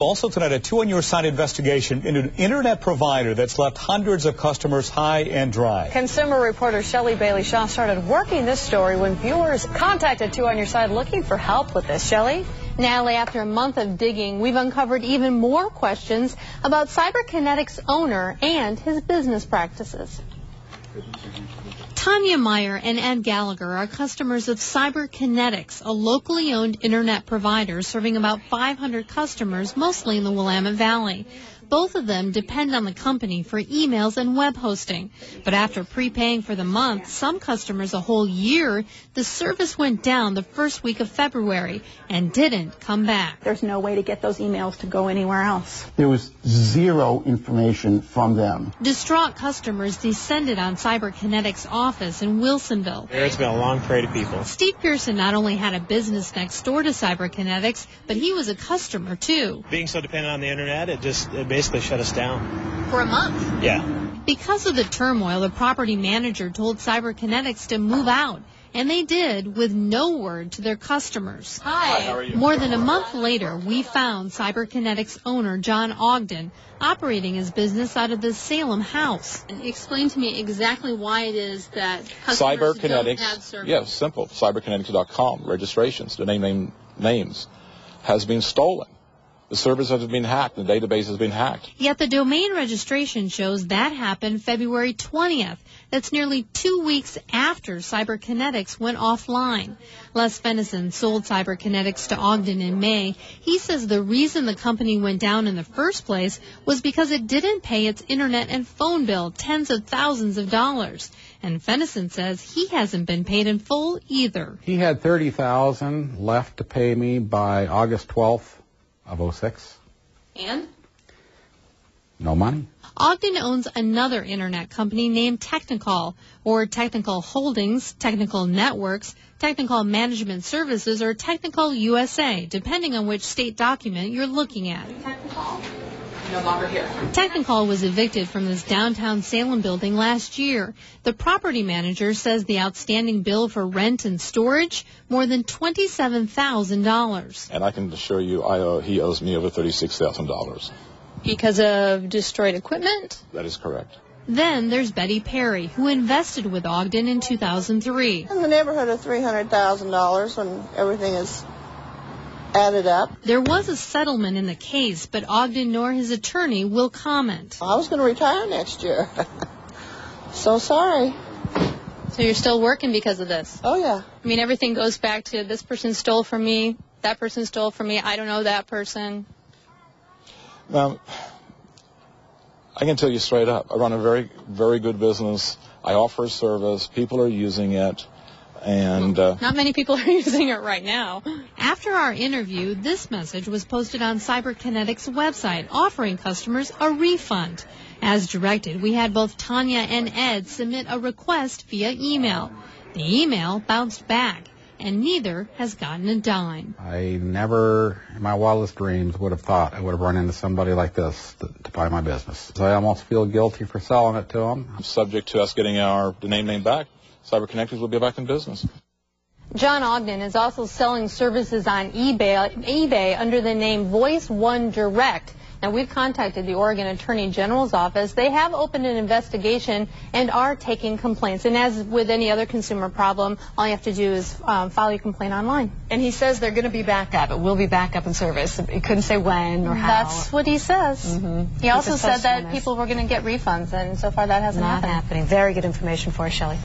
Also tonight, a two on your side investigation into an internet provider that's left hundreds of customers high and dry. Consumer reporter Shellie Bailey-Shah started working this story when viewers contacted Two on Your Side looking for help with this. Shelley? Natalie, after a month of digging, we've uncovered even more questions about CyberKinetics' owner and his business practices. Tanya Meyer and Ed Gallagher are customers of CyberKinetics, a locally owned internet provider serving about 500 customers, mostly in the Willamette Valley. Both of them depend on the company for emails and web hosting. But after prepaying for the month, some customers a whole year, the service went down the first week of February and didn't come back. There's no way to get those emails to go anywhere else. There was zero information from them. Distraught customers descended on CyberKinetics' office in Wilsonville. There's been a long parade of people. Steve Pearson not only had a business next door to CyberKinetics, but he was a customer too. Being so dependent on the internet, it just it basically shut us down. For a month? Yeah. Because of the turmoil, the property manager told CyberKinetics to move out. And they did with no word to their customers. Hi. How are you? More than a month later, we found CyberKinetics owner John Ogden operating his business out of the Salem house. Explain to me exactly why it is that customers don't have service. Yes, simple. Cyberkinetics.com registrations, domain name names, has been stolen. The servers have been hacked. The database has been hacked. Yet the domain registration shows that happened February 20th. That's nearly two weeks after CyberKinetics went offline. Les Fennison sold CyberKinetics to Ogden in May. He says the reason the company went down in the first place was because it didn't pay its internet and phone bill tens of thousands of dollars. And Fennison says he hasn't been paid in full either. He had 30000 left to pay me by August 12th of 06. And? No money. Ogden owns another internet company named Technical, or Technical Holdings, Technical Networks, Technical Management Services, or Technical USA, depending on which state document you're looking at. Technicol? No longer here. Technicol was evicted from this downtown Salem building last year. The property manager says the outstanding bill for rent and storage more than $27,000. And I can assure you, I owe, he owes me over $36,000. Because of destroyed equipment? That is correct. Then there's Betty Perry, who invested with Ogden in 2003. In the neighborhood of $300,000 when everything is added up. There was a settlement in the case, but Ogden nor his attorney will comment. I was going to retire next year. so sorry. So you're still working because of this? Oh, yeah. I mean, everything goes back to this person stole from me, that person stole from me, I don't know that person. Now, I can tell you straight up, I run a very, very good business. I offer a service. People are using it. And uh, not many people are using it right now. After our interview, this message was posted on CyberKinetics' website offering customers a refund. As directed, we had both Tanya and Ed submit a request via email. The email bounced back and neither has gotten a dime. I never, in my wildest dreams, would have thought I would have run into somebody like this to, to buy my business. So I almost feel guilty for selling it to them. Subject to us getting our domain name back, CyberKinetics will be back in business. John Ogden is also selling services on eBay, eBay under the name Voice One Direct. Now, we've contacted the Oregon Attorney General's office. They have opened an investigation and are taking complaints. And as with any other consumer problem, all you have to do is um, file your complaint online. And he says they're going to be back up. It will be back up in service. He couldn't say when or how. That's what he says. Mm-hmm. He also said that people were going to get refunds, and so far that hasn't happened. Not happened. happening. Very good information for us, Shellie.